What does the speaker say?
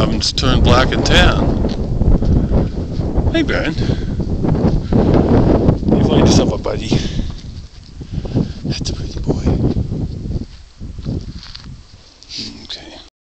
of them's turned black and tan. Hey, Baron. You find yourself a buddy. That's a pretty boy. Hmm, okay.